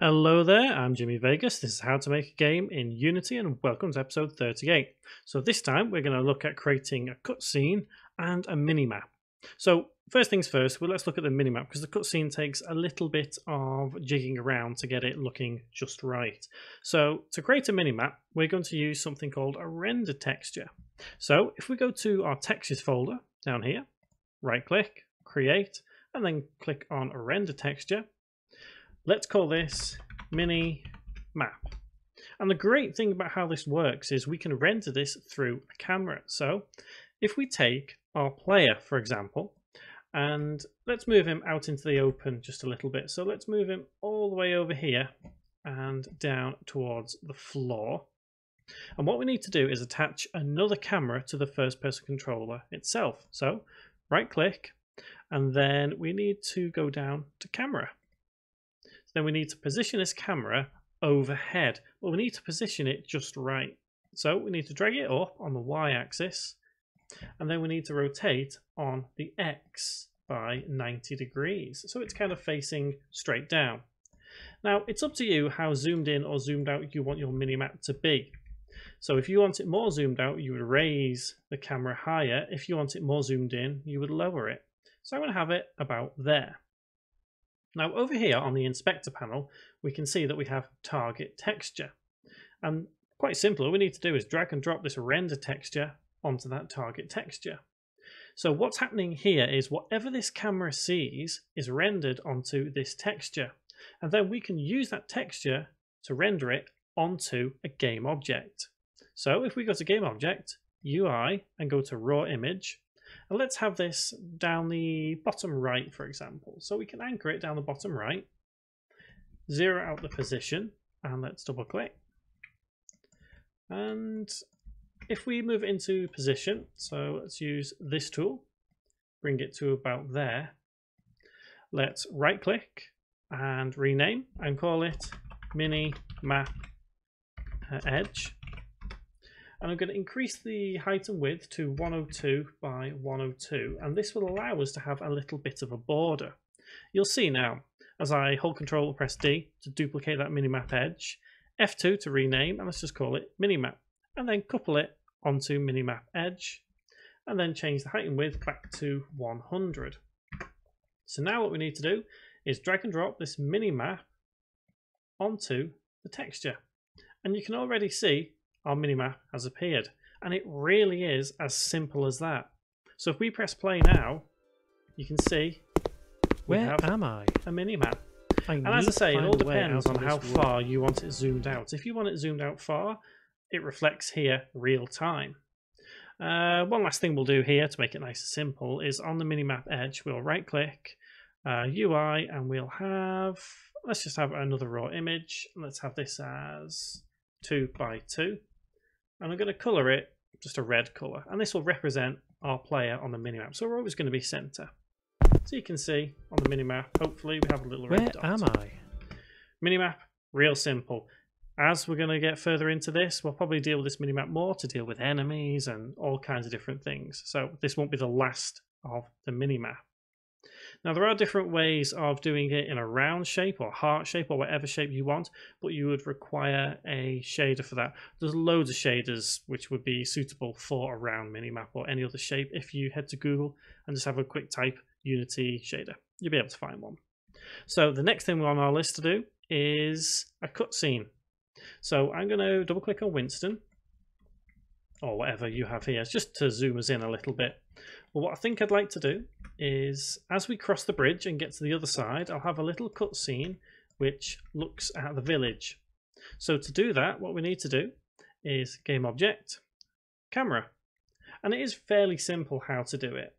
Hello there, I'm Jimmy Vegas. This is how to make a game in Unity and welcome to episode 38. So this time we're going to look at creating a cutscene and a minimap. So first things first, well, let's look at the minimap because the cutscene takes a little bit of jigging around to get it looking just right. So to create a minimap, we're going to use something called a render texture. So if we go to our textures folder down here, right click, create, and then click on render texture, Let's call this mini map. And the great thing about how this works is we can render this through a camera. So if we take our player, for example, and let's move him out into the open just a little bit. So let's move him all the way over here and down towards the floor. And what we need to do is attach another camera to the first person controller itself. So right click, and then we need to go down to camera then we need to position this camera overhead. But we need to position it just right. So we need to drag it up on the y-axis and then we need to rotate on the x by 90 degrees. So it's kind of facing straight down. Now it's up to you how zoomed in or zoomed out you want your minimap to be. So if you want it more zoomed out, you would raise the camera higher. If you want it more zoomed in, you would lower it. So I'm going to have it about there. Now over here on the inspector panel, we can see that we have target texture. And quite simple, all we need to do is drag and drop this render texture onto that target texture. So what's happening here is whatever this camera sees is rendered onto this texture. And then we can use that texture to render it onto a game object. So if we go to game object, UI, and go to raw image, and let's have this down the bottom right, for example. So we can anchor it down the bottom right, zero out the position, and let's double click. And if we move into position, so let's use this tool, bring it to about there. Let's right click and rename and call it mini map edge and I'm going to increase the height and width to 102 by 102 and this will allow us to have a little bit of a border. You'll see now as I hold control and press D to duplicate that minimap edge, F2 to rename and let's just call it minimap and then couple it onto minimap edge and then change the height and width back to 100. So now what we need to do is drag and drop this minimap onto the texture and you can already see our minimap has appeared. And it really is as simple as that. So if we press play now, you can see where am I? A minimap. I and as I say, it all depends on how far you want it zoomed out. If you want it zoomed out far, it reflects here real time. Uh, one last thing we'll do here to make it nice and simple is on the minimap edge, we'll right click uh, UI and we'll have, let's just have another raw image. Let's have this as 2 by 2 and I'm going to colour it just a red colour and this will represent our player on the minimap. So we're always going to be centre. So you can see on the minimap hopefully we have a little where red dot. am I? Minimap real simple. As we're going to get further into this we'll probably deal with this minimap more to deal with enemies and all kinds of different things. So this won't be the last of the minimap now there are different ways of doing it in a round shape or heart shape or whatever shape you want, but you would require a shader for that. There's loads of shaders which would be suitable for a round minimap or any other shape. If you head to Google and just have a quick type Unity shader, you'll be able to find one. So the next thing on our list to do is a cutscene. So I'm going to double click on Winston or whatever you have here, just to zoom us in a little bit. Well, what I think I'd like to do is as we cross the bridge and get to the other side, I'll have a little cutscene which looks at the village. So to do that, what we need to do is game object, camera. And it is fairly simple how to do it.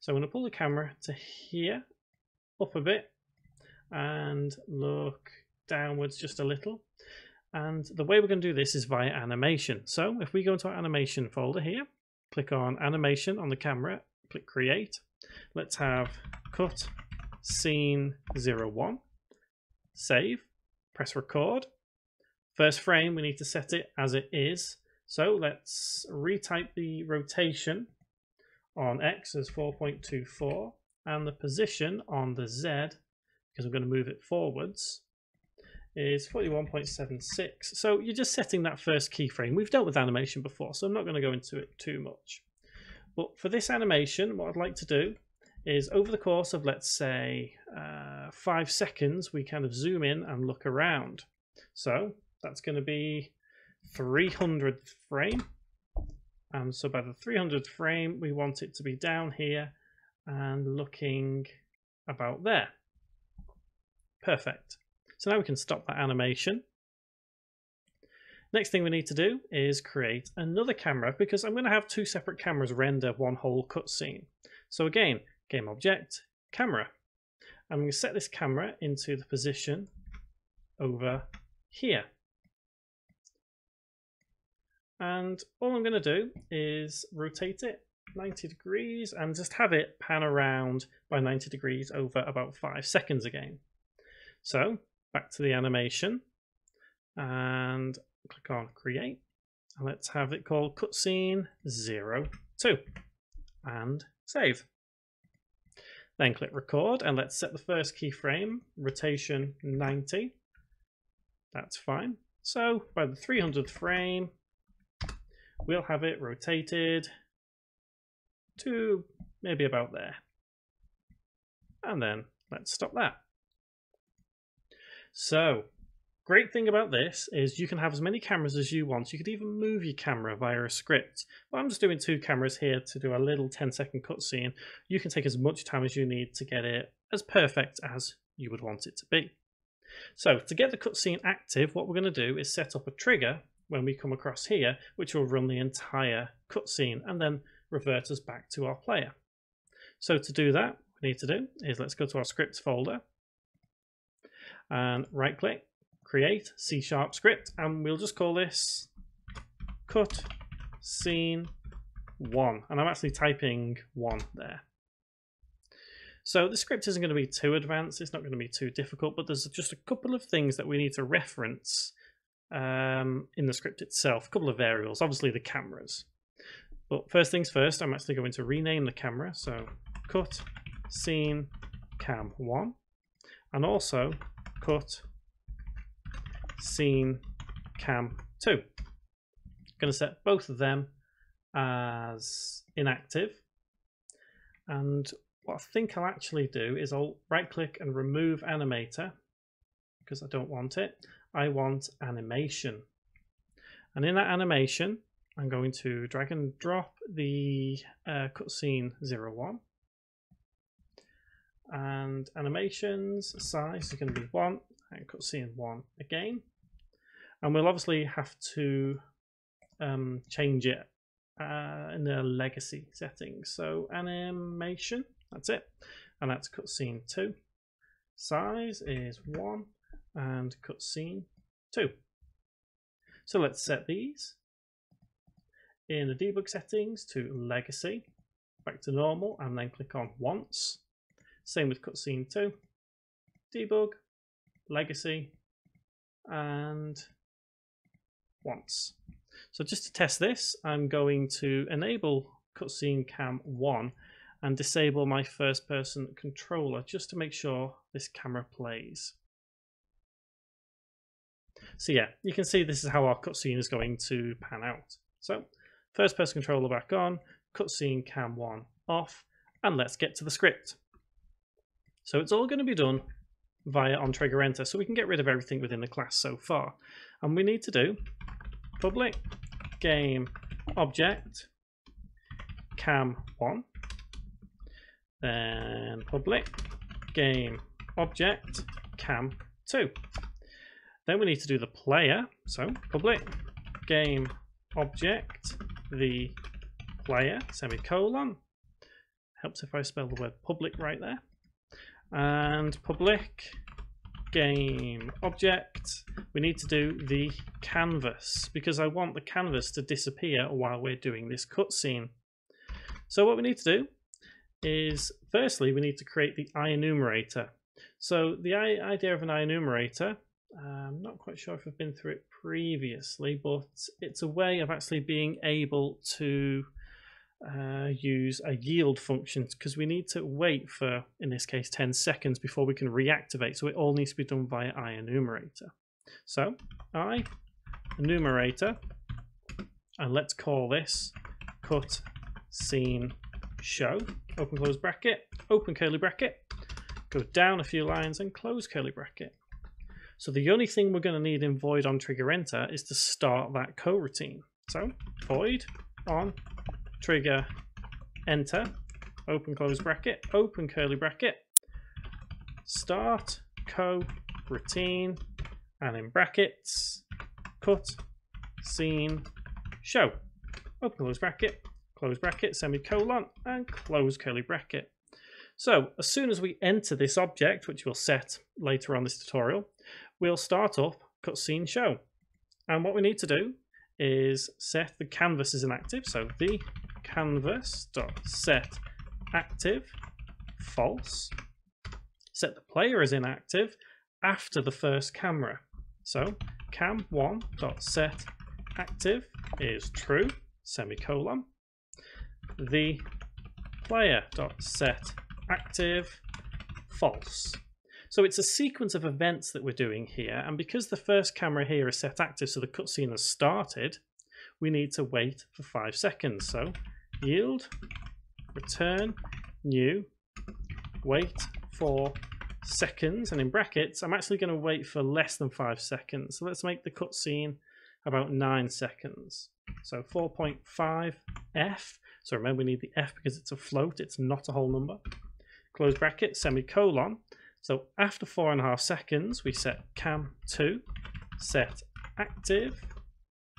So I'm going to pull the camera to here, up a bit, and look downwards just a little. And the way we're going to do this is via animation. So if we go into our animation folder here, click on animation on the camera, click create. Let's have cut scene 01, save, press record. First frame, we need to set it as it is. So let's retype the rotation on X as 4.24 and the position on the Z, because we're going to move it forwards, is 41.76. So you're just setting that first keyframe. We've dealt with animation before, so I'm not going to go into it too much. But for this animation, what I'd like to do is over the course of, let's say, uh, five seconds, we kind of zoom in and look around. So that's going to be 300th frame. And so by the 300th frame, we want it to be down here and looking about there. Perfect. So now we can stop that animation. Next thing we need to do is create another camera because I'm going to have two separate cameras render one whole cutscene. So again, game object, camera. I'm going to set this camera into the position over here. And all I'm going to do is rotate it 90 degrees and just have it pan around by 90 degrees over about five seconds again. So back to the animation and click on create. And let's have it called cutscene 02 and save. Then click record and let's set the first keyframe, rotation 90. That's fine. So by the 300th frame, we'll have it rotated to maybe about there. And then let's stop that. So, great thing about this is you can have as many cameras as you want. You could even move your camera via a script. But I'm just doing two cameras here to do a little 10 second cutscene. You can take as much time as you need to get it as perfect as you would want it to be. So to get the cutscene active, what we're going to do is set up a trigger when we come across here, which will run the entire cutscene and then revert us back to our player. So to do that, we need to do is let's go to our scripts folder and right click, create C sharp script, and we'll just call this cut scene one. And I'm actually typing one there. So the script isn't going to be too advanced, it's not going to be too difficult, but there's just a couple of things that we need to reference um, in the script itself, a couple of variables, obviously the cameras. But first things first, I'm actually going to rename the camera. So cut scene cam one, and also cut scene cam 2. I'm going to set both of them as inactive. And what I think I'll actually do is I'll right click and remove animator because I don't want it. I want animation. And in that animation, I'm going to drag and drop the uh, cutscene 01 and animations size is going to be one. And cutscene one again. And we'll obviously have to um, change it uh, in the legacy settings. So animation that's it. And that's cutscene two. Size is one and cutscene two. So let's set these in the debug settings to legacy back to normal and then click on once same with cutscene 2. Debug, legacy, and once. So just to test this, I'm going to enable cutscene cam 1 and disable my first person controller just to make sure this camera plays. So yeah, you can see this is how our cutscene is going to pan out. So first person controller back on, cutscene cam 1 off, and let's get to the script. So it's all going to be done via on trigger enter. So we can get rid of everything within the class so far. And we need to do public game object cam1 then public game object cam2 then we need to do the player so public game object the player semicolon helps if I spell the word public right there and public game object we need to do the canvas because I want the canvas to disappear while we're doing this cutscene so what we need to do is firstly we need to create the enumerator. so the idea of an enumerator, I'm um, not quite sure if I've been through it previously but it's a way of actually being able to uh, use a yield function because we need to wait for, in this case, 10 seconds before we can reactivate. So it all needs to be done via IEnumerator. So I enumerator, and let's call this cut scene show. Open close bracket, open curly bracket, go down a few lines and close curly bracket. So the only thing we're going to need in void on trigger enter is to start that coroutine. So void on trigger. Enter, open close bracket, open curly bracket, start. Co. Routine, and in brackets, cut. Scene. Show. Open close bracket, close bracket, semicolon, and close curly bracket. So as soon as we enter this object, which we'll set later on this tutorial, we'll start up cutscene show. And what we need to do is set the canvas as inactive. So the canvas dot set active false. Set the player as inactive after the first camera. So cam1 dot set active is true semicolon. The player dot set active false. So it's a sequence of events that we're doing here, and because the first camera here is set active, so the cutscene has started, we need to wait for five seconds. So yield, return, new, wait for seconds, and in brackets, I'm actually going to wait for less than five seconds. So let's make the cutscene about nine seconds. So 4.5 f. So remember, we need the f because it's a float, it's not a whole number. Close bracket, semicolon. So after four and a half seconds, we set cam2, set active,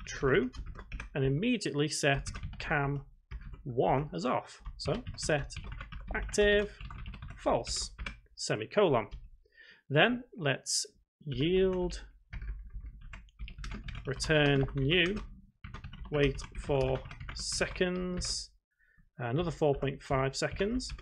true, and immediately set cam1 as off. So set active, false, semicolon. Then let's yield, return new, wait for seconds, another 4.5 seconds,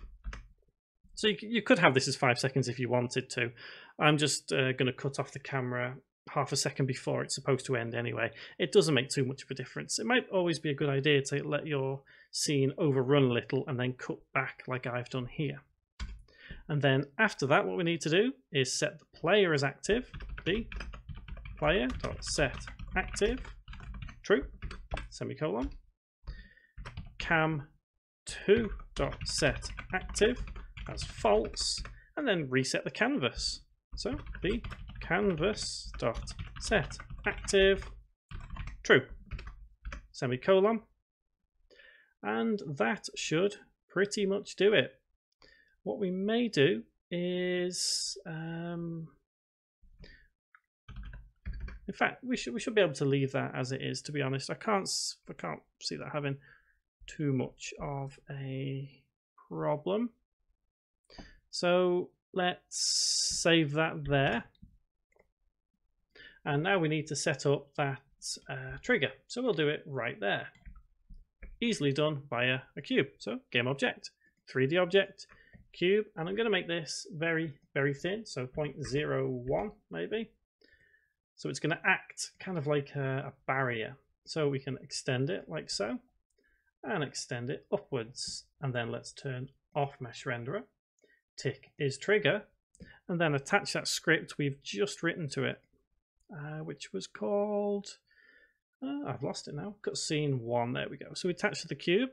so you, you could have this as five seconds if you wanted to. I'm just uh, going to cut off the camera half a second before it's supposed to end anyway. It doesn't make too much of a difference. It might always be a good idea to let your scene overrun a little and then cut back like I've done here. And then after that, what we need to do is set the player as active. The player dot set active true semicolon cam 2 dot set active as false and then reset the canvas. So the canvas dot set active. True. Semicolon. And that should pretty much do it. What we may do is um, in fact we should we should be able to leave that as it is to be honest. I can't I can't see that having too much of a problem. So let's save that there. And now we need to set up that uh, trigger. So we'll do it right there. Easily done via a cube. So game object, 3D object, cube, and I'm going to make this very, very thin. So 0.01 maybe. So it's going to act kind of like a, a barrier. So we can extend it like so and extend it upwards. And then let's turn off mesh renderer tick is trigger, and then attach that script we've just written to it, uh, which was called, uh, I've lost it now, cutscene one, there we go. So we attach to the cube,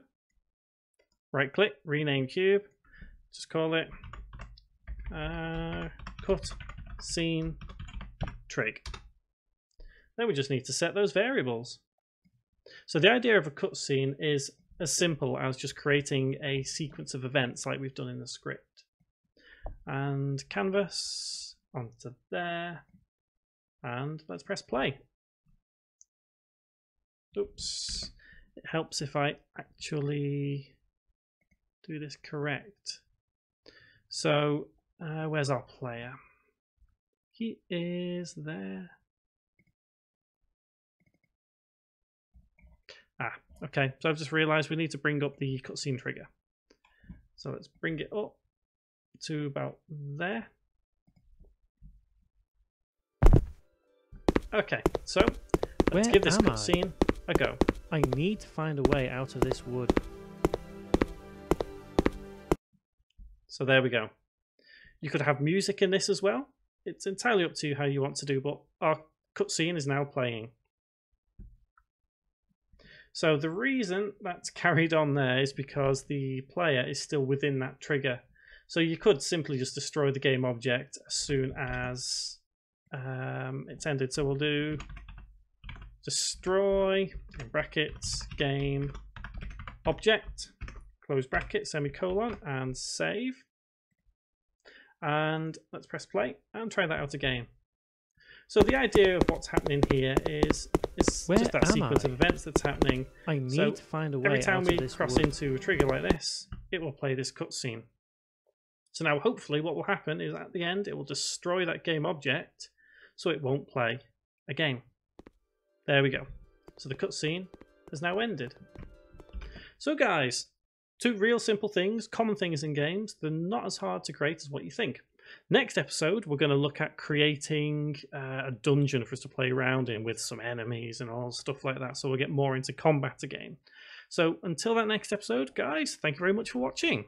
right click, rename cube, just call it uh, cut scene trig. Then we just need to set those variables. So the idea of a cutscene is as simple as just creating a sequence of events like we've done in the script and canvas onto there and let's press play. Oops. It helps if I actually do this correct. So uh, where's our player? He is there. Ah okay. So I've just realized we need to bring up the cutscene trigger. So let's bring it up to about there. Okay, so let's Where give this cutscene a go. I need to find a way out of this wood. So there we go. You could have music in this as well. It's entirely up to you how you want to do, but our cutscene is now playing. So the reason that's carried on there is because the player is still within that trigger. So you could simply just destroy the game object as soon as um, it's ended. So we'll do destroy in brackets game object close bracket semicolon and save and let's press play and try that out again so the idea of what's happening here is is Where just that sequence I? of events that's happening I need So, to find a way every time out we of this cross wood. into a trigger like this it will play this cutscene so now hopefully what will happen is at the end it will destroy that game object so it won't play again there we go so the cutscene has now ended. So, guys, two real simple things, common things in games. They're not as hard to create as what you think. Next episode, we're going to look at creating uh, a dungeon for us to play around in with some enemies and all stuff like that. So, we'll get more into combat again. So, until that next episode, guys, thank you very much for watching.